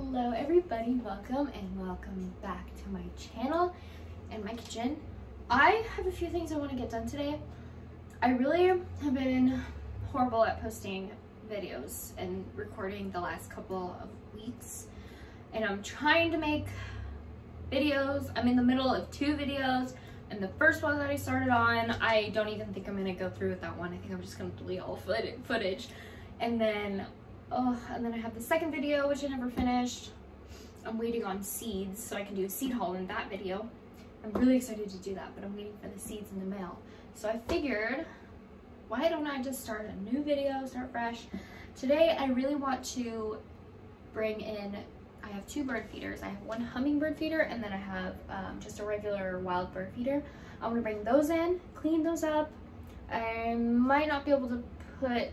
Hello everybody, welcome and welcome back to my channel and my kitchen. I have a few things I want to get done today. I really have been horrible at posting videos and recording the last couple of weeks and I'm trying to make videos. I'm in the middle of two videos and the first one that I started on, I don't even think I'm going to go through with that one. I think I'm just going to delete all footage. And then Oh, and then I have the second video, which I never finished. I'm waiting on seeds, so I can do a seed haul in that video. I'm really excited to do that, but I'm waiting for the seeds in the mail. So I figured, why don't I just start a new video, start fresh? Today, I really want to bring in, I have two bird feeders. I have one hummingbird feeder, and then I have um, just a regular wild bird feeder. I'm gonna bring those in, clean those up. I might not be able to put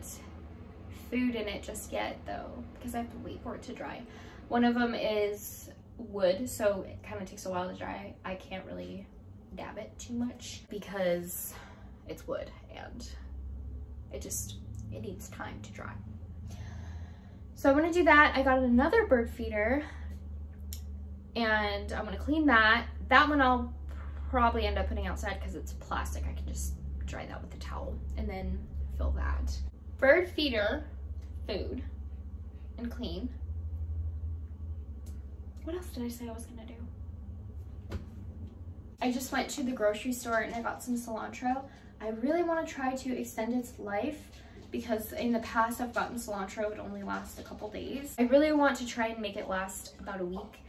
food in it just yet though, because I have to wait for it to dry. One of them is wood, so it kind of takes a while to dry. I can't really dab it too much because it's wood and it just, it needs time to dry. So I'm gonna do that. I got another bird feeder and I'm gonna clean that. That one I'll probably end up putting outside because it's plastic. I can just dry that with a towel and then fill that. Bird feeder food and clean. What else did I say I was gonna do? I just went to the grocery store and I got some cilantro. I really want to try to extend its life because in the past I've gotten cilantro, it only lasts a couple days. I really want to try and make it last about a week.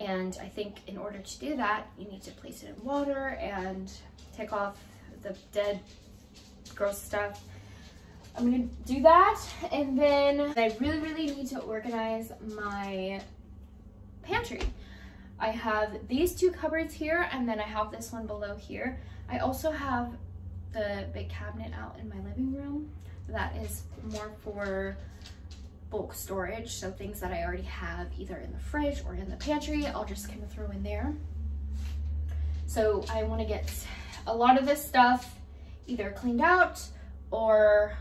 And I think in order to do that, you need to place it in water and take off the dead gross stuff I'm gonna do that and then I really, really need to organize my pantry. I have these two cupboards here and then I have this one below here. I also have the big cabinet out in my living room that is more for bulk storage. So things that I already have either in the fridge or in the pantry, I'll just kind of throw in there. So I wanna get a lot of this stuff either cleaned out or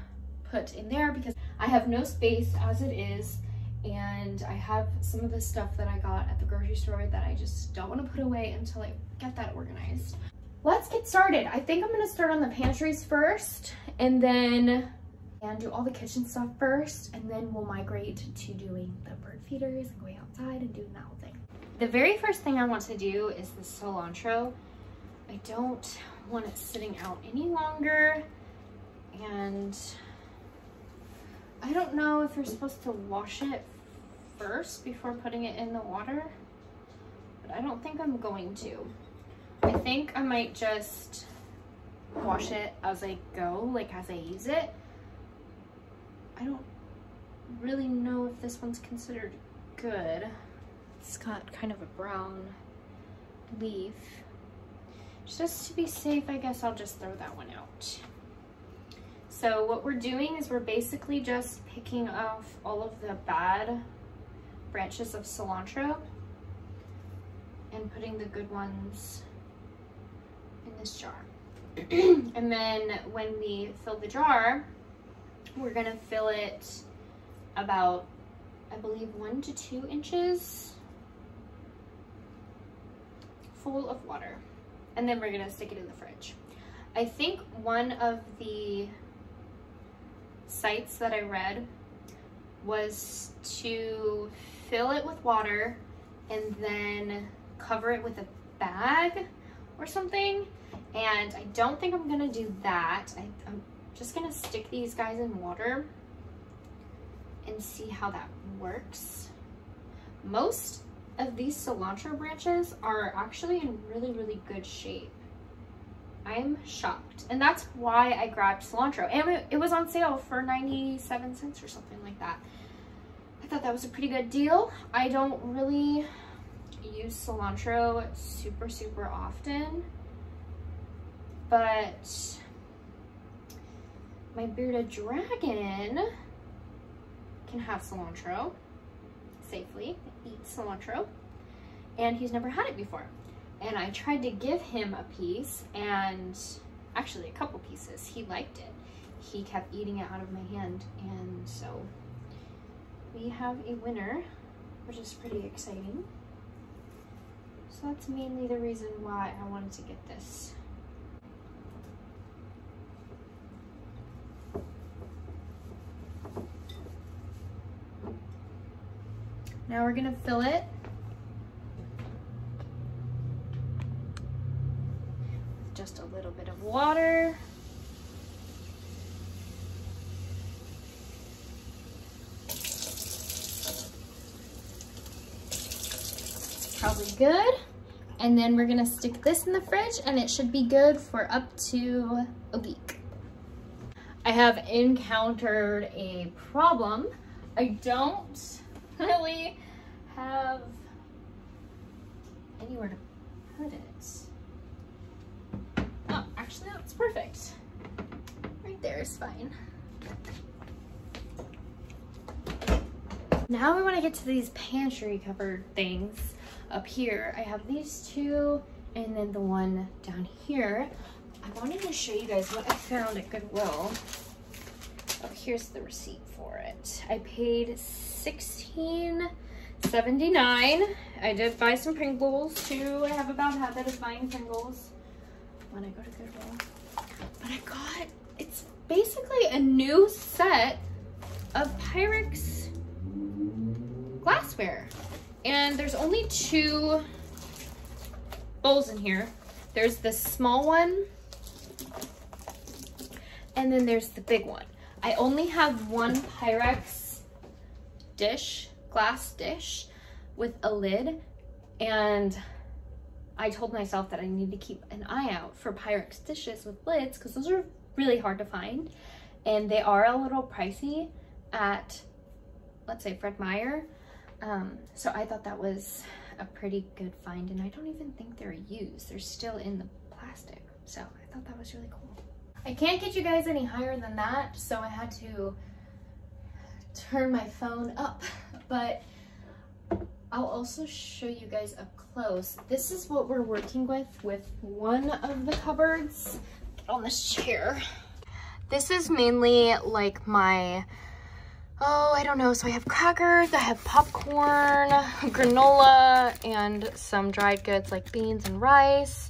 put in there because I have no space as it is and I have some of the stuff that I got at the grocery store that I just don't want to put away until I get that organized. Let's get started. I think I'm going to start on the pantries first and then and do all the kitchen stuff first and then we'll migrate to doing the bird feeders and going outside and doing that whole thing. The very first thing I want to do is the cilantro. I don't want it sitting out any longer and I don't know if you're supposed to wash it first before putting it in the water, but I don't think I'm going to. I think I might just wash it as I go, like as I use it. I don't really know if this one's considered good. It's got kind of a brown leaf. Just to be safe, I guess I'll just throw that one out. So what we're doing is we're basically just picking off all of the bad branches of cilantro and putting the good ones in this jar. and then when we fill the jar, we're gonna fill it about, I believe one to two inches full of water. And then we're gonna stick it in the fridge. I think one of the sites that I read was to fill it with water and then cover it with a bag or something. And I don't think I'm gonna do that. I, I'm just gonna stick these guys in water and see how that works. Most of these cilantro branches are actually in really, really good shape. I'm shocked. And that's why I grabbed cilantro. And it, was on sale for 97 cents or something like that. I thought that was a pretty good deal. I don't really use cilantro super, super often. But my bearded dragon can have cilantro safely, eat cilantro, and he's never had it before and I tried to give him a piece and actually a couple pieces. He liked it. He kept eating it out of my hand and so we have a winner which is pretty exciting. So that's mainly the reason why I wanted to get this. Now we're gonna fill it just a little bit of water. Probably good. And then we're gonna stick this in the fridge and it should be good for up to a week. I have encountered a problem. I don't really have anywhere to put it. Actually, that's perfect. Right there is fine. Now we want to get to these pantry cupboard things up here. I have these two and then the one down here. I wanted to show you guys what I found at Goodwill. Oh, here's the receipt for it. I paid $16.79. I did buy some Pringles too. I have a bad habit of buying Pringles when I go to Goodwill. But I got, it's basically a new set of Pyrex glassware. And there's only two bowls in here. There's the small one, and then there's the big one. I only have one Pyrex dish, glass dish, with a lid, and I told myself that I need to keep an eye out for Pyrex dishes with lids because those are really hard to find and they are a little pricey at, let's say, Fred Meyer. Um, so I thought that was a pretty good find and I don't even think they're used. They're still in the plastic. So I thought that was really cool. I can't get you guys any higher than that, so I had to turn my phone up, but I'll also show you guys up close. This is what we're working with with one of the cupboards on this chair. This is mainly like my, oh, I don't know. So I have crackers, I have popcorn, granola, and some dried goods like beans and rice.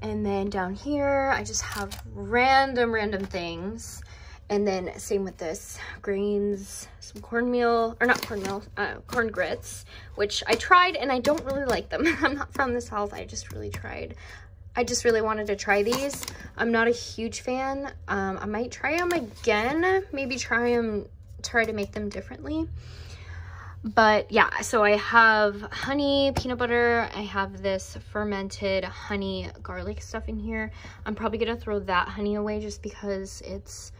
And then down here, I just have random, random things. And then same with this, grains, some cornmeal, or not cornmeal, uh, corn grits, which I tried and I don't really like them. I'm not from the South, I just really tried. I just really wanted to try these. I'm not a huge fan. Um, I might try them again, maybe try them, try to make them differently. But yeah, so I have honey, peanut butter. I have this fermented honey garlic stuff in here. I'm probably gonna throw that honey away just because it's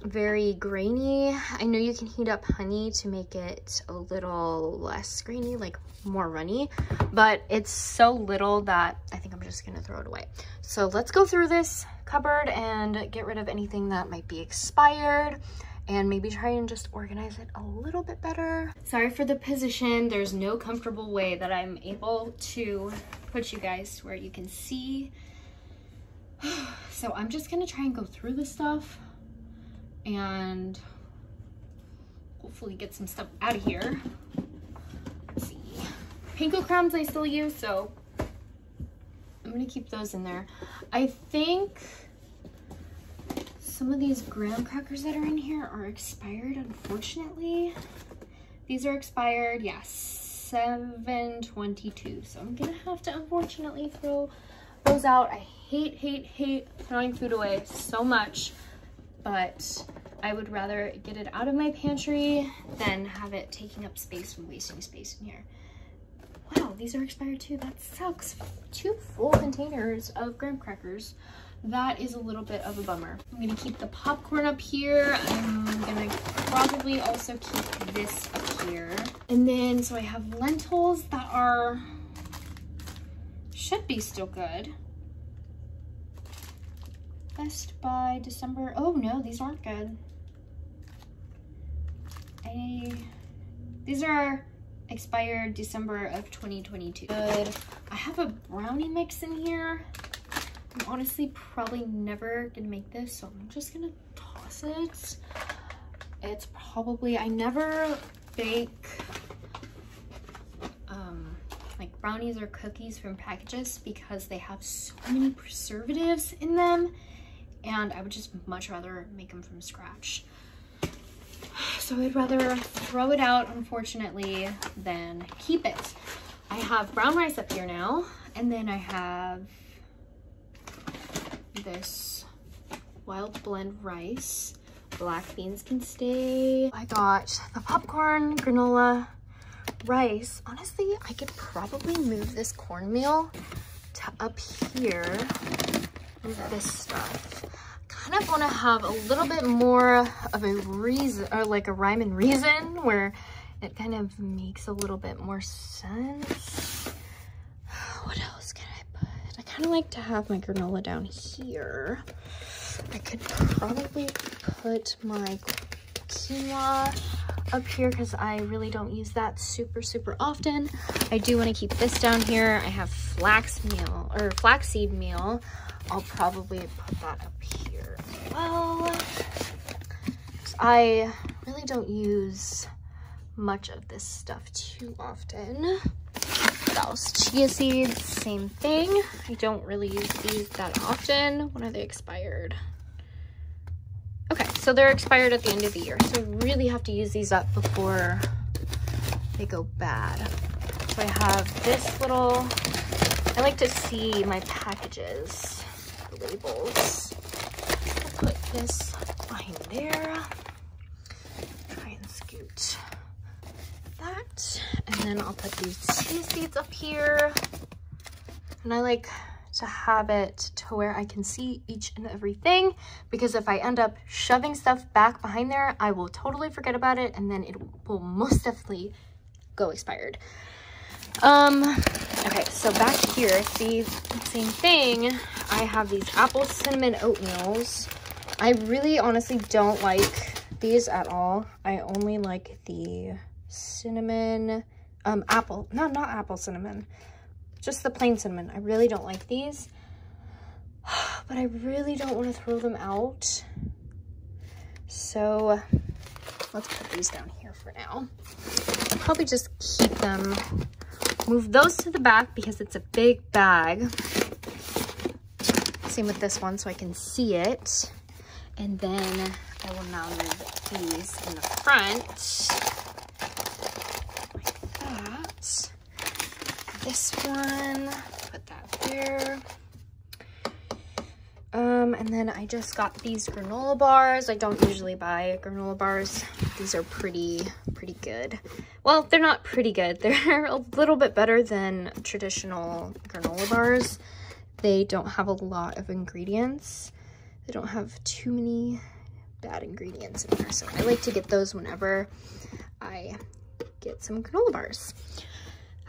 very grainy. I know you can heat up honey to make it a little less grainy, like more runny, but it's so little that I think I'm just gonna throw it away. So let's go through this cupboard and get rid of anything that might be expired and maybe try and just organize it a little bit better. Sorry for the position. There's no comfortable way that I'm able to put you guys where you can see. So I'm just gonna try and go through this stuff and hopefully get some stuff out of here. Let's see. Panko crumbs I still use, so I'm gonna keep those in there. I think some of these graham crackers that are in here are expired, unfortunately. These are expired, yes, 722. So I'm gonna have to unfortunately throw those out. I hate, hate, hate throwing food away so much but I would rather get it out of my pantry than have it taking up space and wasting space in here. Wow, these are expired too. That sucks. Two full containers of graham crackers. That is a little bit of a bummer. I'm gonna keep the popcorn up here. I'm gonna probably also keep this up here. And then, so I have lentils that are, should be still good. Best by December. Oh no, these aren't good. I, these are expired December of 2022. Good. I have a brownie mix in here. I'm honestly probably never gonna make this, so I'm just gonna toss it. It's probably, I never bake um, like brownies or cookies from packages because they have so many preservatives in them and I would just much rather make them from scratch. So I'd rather throw it out, unfortunately, than keep it. I have brown rice up here now, and then I have this wild blend rice. Black beans can stay. I got the popcorn, granola, rice. Honestly, I could probably move this cornmeal to up here with this stuff. Kind of want to have a little bit more of a reason or like a rhyme and reason where it kind of makes a little bit more sense. What else can I put? I kind of like to have my granola down here. I could probably put my quinoa up here because I really don't use that super, super often. I do want to keep this down here. I have flax meal or flaxseed meal. I'll probably put that up here as well. I really don't use much of this stuff too often. What else? Chia seeds, same thing. I don't really use these that often. When are they expired? Okay, so they're expired at the end of the year. So really have to use these up before they go bad. So I have this little, I like to see my packages, the labels. I'll put this behind there. Try and scoot that. And then I'll put these seeds up here. And I like to have it to where I can see each and everything because if I end up shoving stuff back behind there, I will totally forget about it and then it will most definitely go expired. Um, okay, so back here, see, same thing. I have these apple cinnamon oatmeals. I really honestly don't like these at all. I only like the cinnamon, um, apple, no, not apple cinnamon just the plain cinnamon. I really don't like these, but I really don't want to throw them out. So let's put these down here for now. I'll probably just keep them, move those to the back because it's a big bag. Same with this one so I can see it. And then I will now move these in the front this one, put that there. Um, and then I just got these granola bars. I don't usually buy granola bars. These are pretty, pretty good. Well, they're not pretty good. They're a little bit better than traditional granola bars. They don't have a lot of ingredients. They don't have too many bad ingredients in there. So I like to get those whenever I get some granola bars.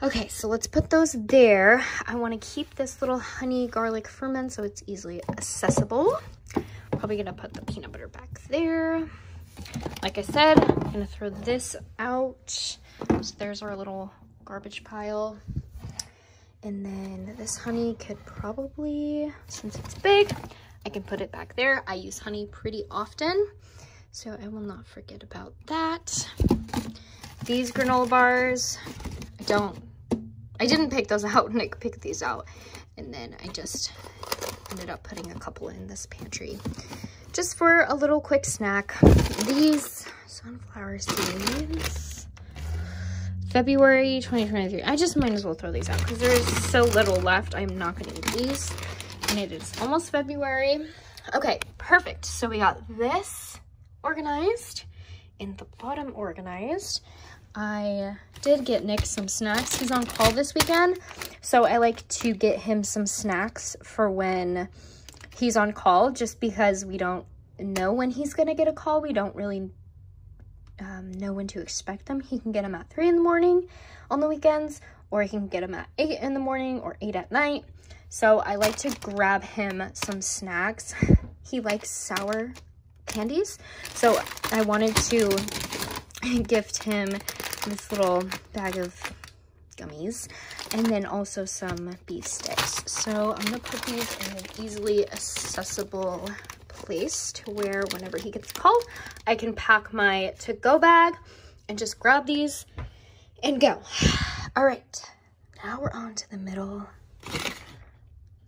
Okay, so let's put those there. I want to keep this little honey garlic ferment so it's easily accessible. Probably to put the peanut butter back there. Like I said, I'm to throw this out. So there's our little garbage pile. And then this honey could probably, since it's big, I can put it back there. I use honey pretty often, so I will not forget about that. These granola bars, I don't I didn't pick those out, Nick picked these out. And then I just ended up putting a couple in this pantry just for a little quick snack. These sunflower seeds, February 2023. I just might as well throw these out because there's so little left. I'm not going to eat these. And it is almost February. Okay, perfect. So we got this organized and the bottom organized. I did get Nick some snacks. He's on call this weekend, so I like to get him some snacks for when he's on call, just because we don't know when he's going to get a call. We don't really um, know when to expect them. He can get them at 3 in the morning on the weekends, or he can get them at 8 in the morning or 8 at night. So I like to grab him some snacks. He likes sour candies, so I wanted to gift him this little bag of gummies and then also some beef sticks. So I'm gonna put these in an easily accessible place to where whenever he gets called, I can pack my to-go bag and just grab these and go. All right, now we're on to the middle,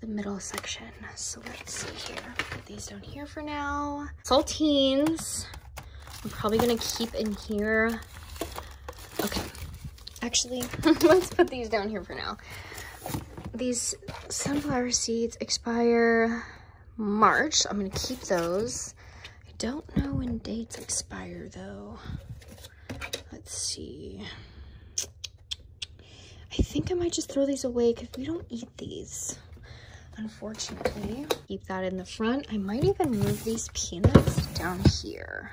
the middle section. So let's see here. Put these down here for now. Saltines. I'm probably gonna keep in here. Okay, actually, let's put these down here for now. These sunflower seeds expire March. I'm gonna keep those. I don't know when dates expire though. Let's see. I think I might just throw these away because we don't eat these, unfortunately. Keep that in the front. I might even move these peanuts down here.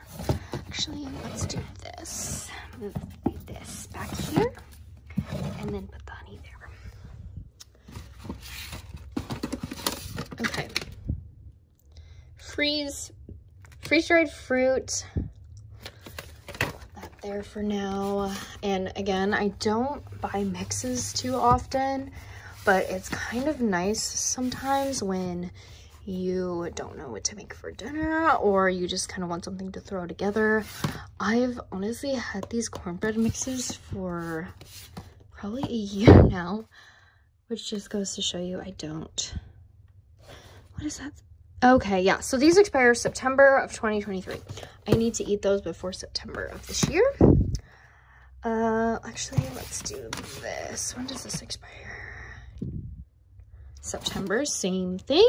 Actually, let's do this. Move this back here and then put the honey there. Okay. Freeze, freeze-dried fruit Put that there for now. And again, I don't buy mixes too often, but it's kind of nice sometimes when you don't know what to make for dinner or you just kind of want something to throw together. I've honestly had these cornbread mixes for probably a year now, which just goes to show you I don't. What is that? Okay, yeah, so these expire September of 2023. I need to eat those before September of this year. Uh, actually, let's do this. When does this expire? September, same thing.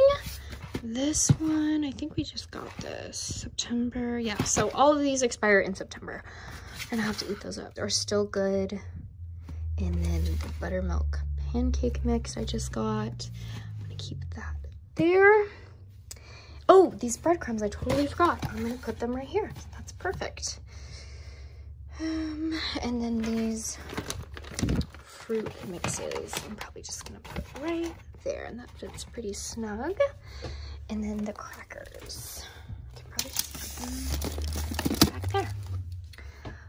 This one, I think we just got this. September, yeah, so all of these expire in September. And I have to eat those up. They're still good. And then the buttermilk pancake mix I just got. I'm gonna keep that there. Oh, these breadcrumbs, I totally forgot. I'm gonna put them right here. That's perfect. Um, and then these fruit mixes, I'm probably just gonna put right there and that fits pretty snug. And then the crackers, back there.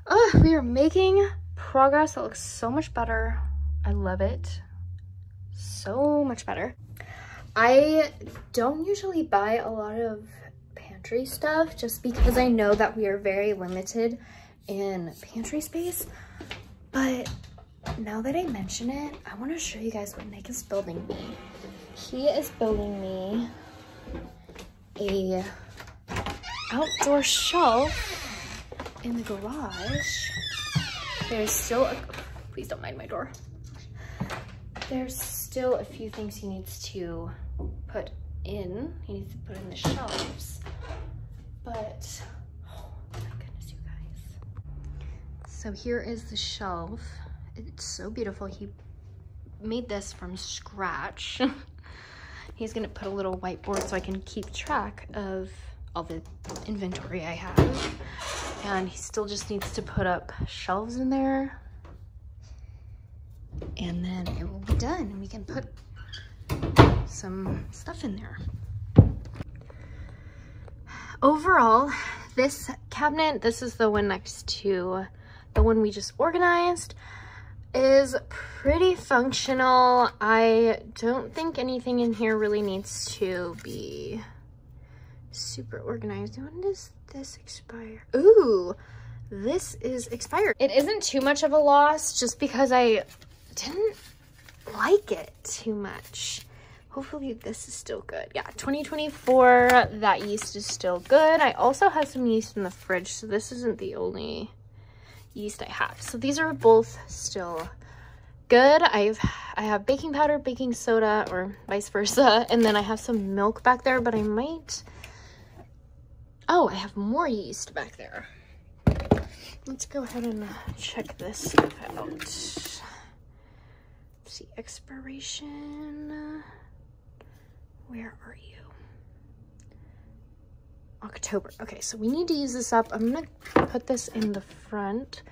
Oh, we are making progress. That looks so much better. I love it. So much better. I don't usually buy a lot of pantry stuff just because I know that we are very limited in pantry space. But now that I mention it, I want to show you guys what Nick is building me. He is building me a outdoor shelf in the garage. There's still a, please don't mind my door. There's still a few things he needs to put in. He needs to put in the shelves. But, oh my goodness, you guys. So here is the shelf. It's so beautiful. He made this from scratch. He's gonna put a little whiteboard so I can keep track of all the inventory I have. And he still just needs to put up shelves in there. And then it will be done and we can put some stuff in there. Overall, this cabinet, this is the one next to the one we just organized, is pretty functional. I don't think anything in here really needs to be super organized. When does this expire? Ooh, this is expired. It isn't too much of a loss just because I didn't like it too much hopefully this is still good yeah 2024 that yeast is still good i also have some yeast in the fridge so this isn't the only yeast i have. So these are both still good. I've i have baking powder baking soda or vice versa and then i have some milk back there but i might oh i have more yeast back there. Let's go ahead and check this stuff out. Let's see expiration. Where are you? October. Okay, so we need to use this up. I'm gonna put this in the front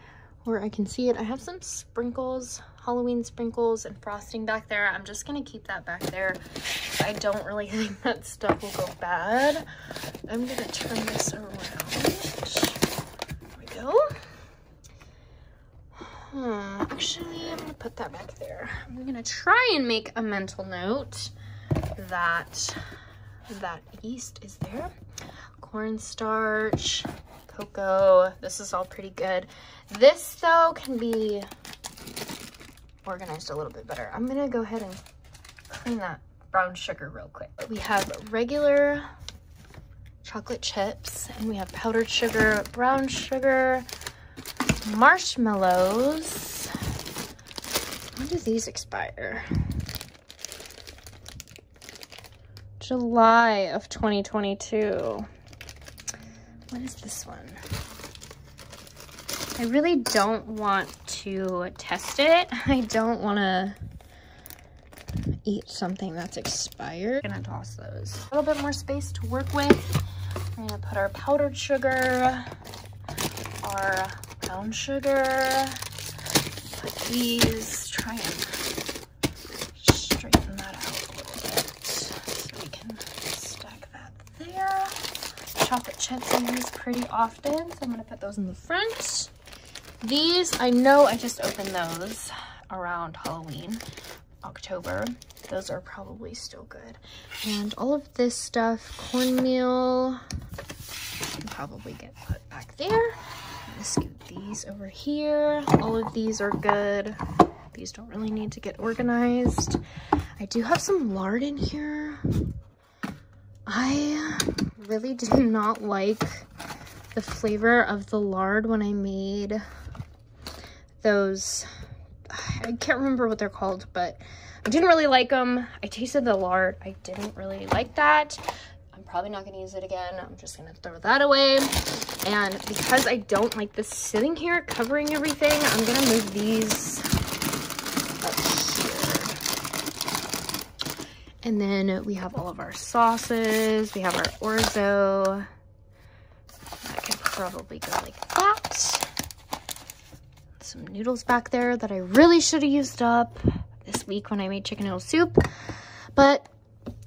where I can see it. I have some sprinkles, Halloween sprinkles and frosting back there. I'm just gonna keep that back there. I don't really think that stuff will go bad. I'm gonna turn this around. There we go. Hmm, actually, I'm gonna put that back there. I'm gonna try and make a mental note that that yeast is there. Cornstarch, cocoa, this is all pretty good. This though can be organized a little bit better. I'm gonna go ahead and clean that brown sugar real quick. We have regular chocolate chips and we have powdered sugar, brown sugar, marshmallows. When do these expire? July of 2022. What is this one? I really don't want to test it. I don't want to eat something that's expired. I'm gonna toss those. A little bit more space to work with. We're gonna put our powdered sugar, our brown sugar, put these, try and straighten that out a little bit so we can stack that there. Chips I pretty often, so I'm gonna put those in the front. These, I know I just opened those around Halloween, October. Those are probably still good. And all of this stuff, cornmeal, can probably get put back there. I'm scoot these over here. All of these are good. These don't really need to get organized. I do have some lard in here. I really did not like the flavor of the lard when I made those, I can't remember what they're called, but I didn't really like them. I tasted the lard. I didn't really like that. I'm probably not going to use it again. I'm just going to throw that away. And because I don't like this sitting here covering everything, I'm going to move these up here. And then we have all of our sauces. We have our orzo. That can probably go like that some noodles back there that I really should have used up this week when I made chicken noodle soup. But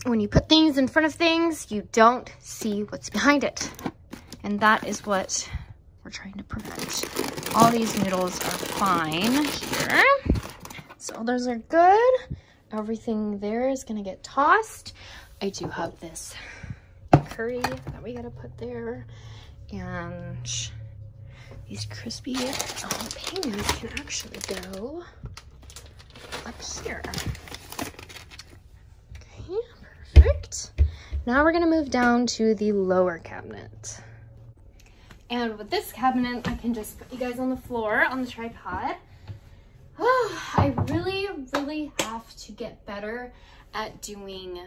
when you put things in front of things, you don't see what's behind it. And that is what we're trying to prevent. All these noodles are fine here. So those are good. Everything there is gonna get tossed. I do have this curry that we gotta put there. And these crispy jalapenos can actually go up here. Okay, perfect. Now we're gonna move down to the lower cabinet. And with this cabinet, I can just put you guys on the floor on the tripod. I really, really have to get better at doing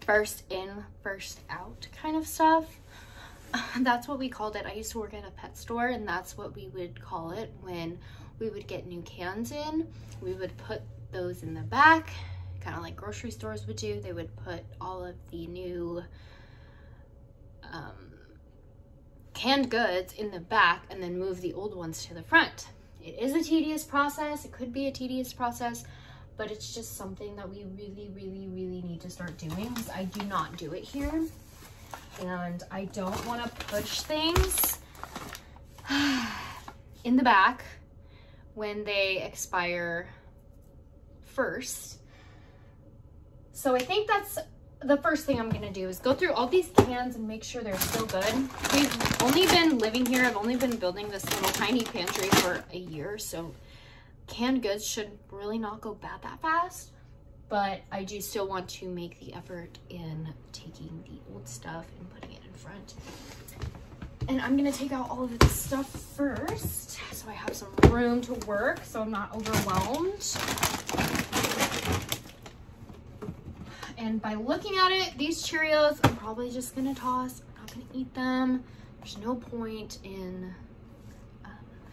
first in, first out kind of stuff. that's what we called it. I used to work at a pet store and that's what we would call it when we would get new cans in. We would put those in the back, kind of like grocery stores would do. They would put all of the new um, canned goods in the back and then move the old ones to the front. It is a tedious process. It could be a tedious process, but it's just something that we really, really, really need to start doing because I do not do it here and I don't want to push things in the back when they expire first. So I think that's the first thing I'm gonna do is go through all these cans and make sure they're still good. We've only been living here, I've only been building this little tiny pantry for a year, so canned goods should really not go bad that fast but I do still want to make the effort in taking the old stuff and putting it in front. And I'm gonna take out all of this stuff first so I have some room to work so I'm not overwhelmed. And by looking at it, these Cheerios, I'm probably just gonna toss. I'm not gonna eat them. There's no point in um,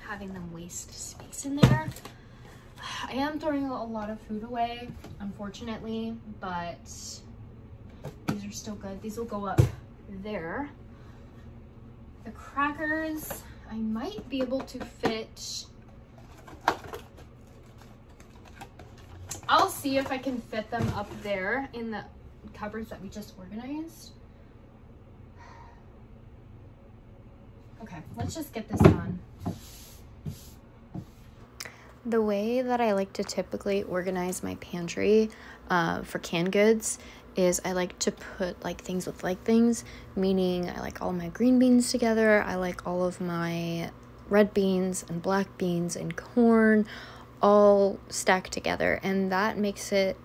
having them waste space in there. I am throwing a lot of food away, unfortunately, but these are still good. These will go up there. The crackers, I might be able to fit, I'll see if I can fit them up there in the cupboards that we just organized. Okay, let's just get this done. The way that I like to typically organize my pantry uh, for canned goods is I like to put like things with like things, meaning I like all my green beans together, I like all of my red beans and black beans and corn all stacked together and that makes it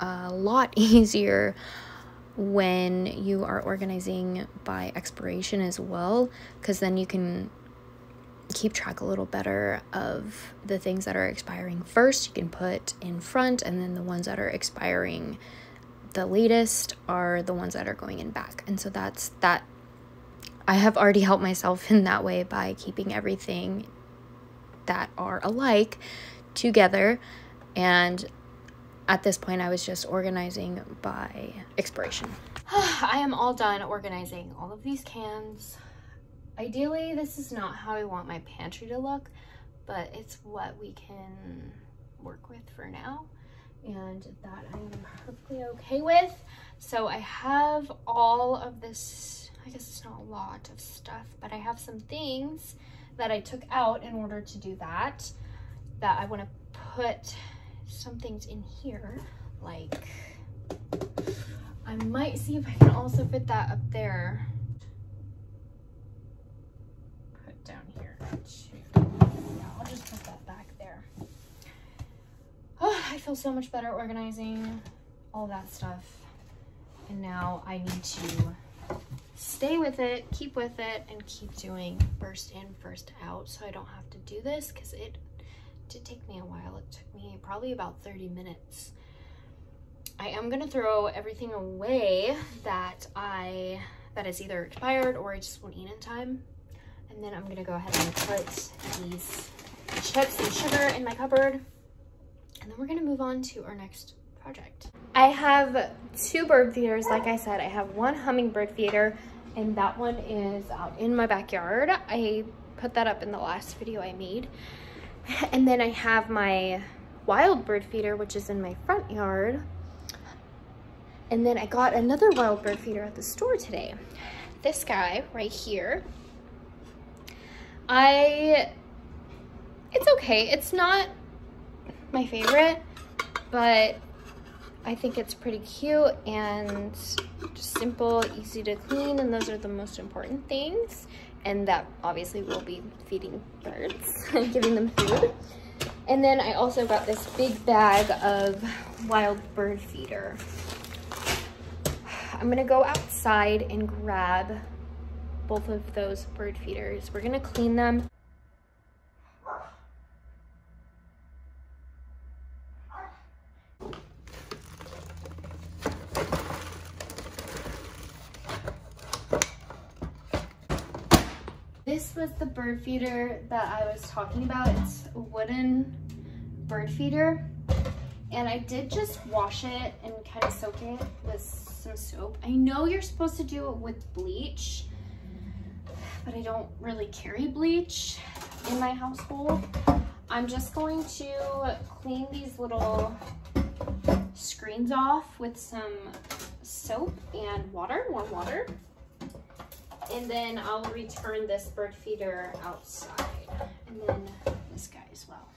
a lot easier when you are organizing by expiration as well because then you can keep track a little better of the things that are expiring first. You can put in front and then the ones that are expiring the latest are the ones that are going in back. And so that's that i have already helped myself in that way by keeping everything that are alike together and at this point, I was just organizing by expiration. I am all done organizing all of these cans. Ideally, this is not how I want my pantry to look, but it's what we can work with for now and that I am perfectly okay with. So I have all of this, I guess it's not a lot of stuff, but I have some things that I took out in order to do that, that I wanna put some things in here, like I might see if I can also fit that up there. Put down here. Yeah, I'll just put that back there. Oh, I feel so much better organizing all that stuff. And now I need to stay with it, keep with it, and keep doing first in, first out so I don't have to do this because it did take me a while. It took me probably about 30 minutes. I am gonna throw everything away that I that is either expired or I just won't eat in time. And then I'm gonna go ahead and put these chips and sugar in my cupboard. And then we're gonna move on to our next project. I have two bird feeders, like I said. I have one hummingbird feeder and that one is out in my backyard. I put that up in the last video I made. And then I have my wild bird feeder, which is in my front yard. And then I got another wild bird feeder at the store today. This guy right here. I, it's okay. It's not my favorite, but I think it's pretty cute and just simple, easy to clean, and those are the most important things and that obviously will be feeding birds and giving them food. And then I also got this big bag of wild bird feeder. I'm gonna go outside and grab both of those bird feeders. We're gonna clean them This was the bird feeder that I was talking about. It's a wooden bird feeder. And I did just wash it and kind of soak it with some soap. I know you're supposed to do it with bleach, but I don't really carry bleach in my household. I'm just going to clean these little screens off with some soap and water, warm water and then I'll return this bird feeder outside and then this guy as well.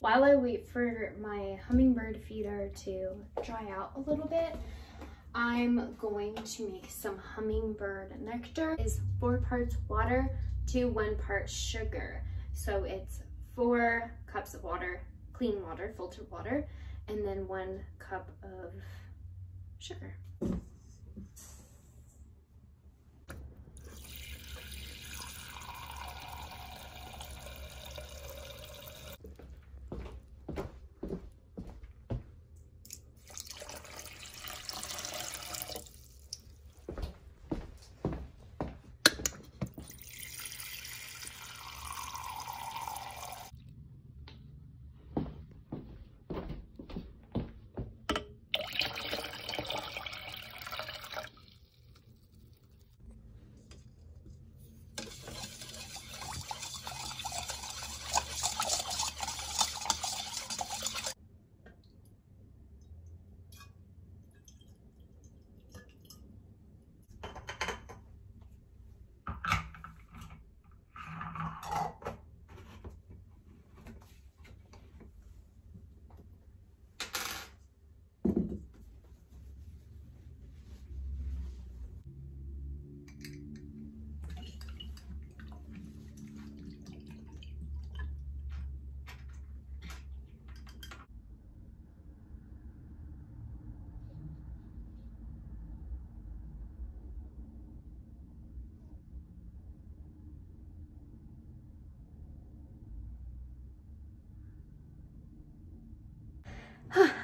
While I wait for my hummingbird feeder to dry out a little bit, I'm going to make some hummingbird nectar. Is four parts water to one part sugar. So it's four cups of water, clean water, filtered water, and then one cup of sugar.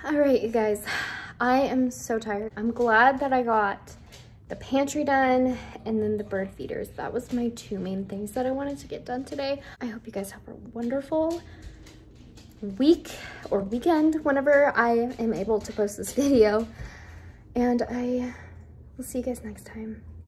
All right, you guys, I am so tired. I'm glad that I got the pantry done and then the bird feeders. That was my two main things that I wanted to get done today. I hope you guys have a wonderful week or weekend whenever I am able to post this video. And I will see you guys next time.